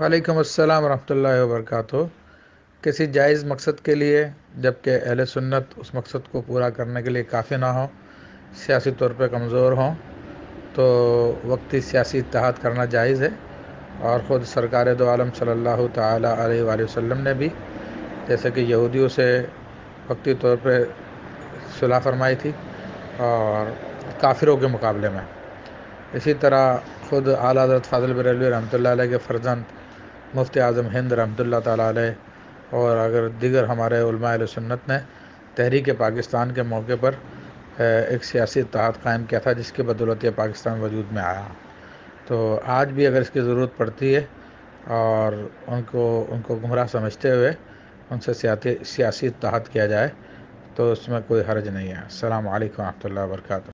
وعلیکم السلام ورحمۃ اللہ وبرکاتہ۔ کسی جائز مقصد کے لیے، جبکہ اہل سنت اس مقصد کو پورا کرنے کے لیے کافی نہ ہوں، سیاسی طور پہ کمزور ہوں، تو وقتی سیاسی اتحاد کرنا جائز ہے۔ اور خود سرکار دو عالم صلی اللہ تعالیٰ علیہ وآلہ وسلم نے بھی، جیسے کہ یہودیوں سے وقتی طور پہ صلاح فرمائی تھی اور کافروں کے مقابلے میں۔ اسی طرح خود اعلیٰ حضرت فاضل بریلوی رحمۃ اللہ علیہ کے فرزند مفتی اعظم ہند رحمۃ اللہ تعالیٰ علیہ اور اگر دیگر ہمارے علماء علیہ سنت نے تحریک پاکستان کے موقع پر ایک سیاسی اتحاد قائم کیا تھا جس کی بدولت یہ پاکستان وجود میں آیا۔ تو آج بھی اگر اس کی ضرورت پڑتی ہے اور ان کو ان کو گمراہ سمجھتے ہوئے ان سے سیاسی سیاسی اتحاد کیا جائے، تو اس میں کوئی حرج نہیں ہے۔ السلام علیکم و رحمۃ اللہ وبرکاتہ۔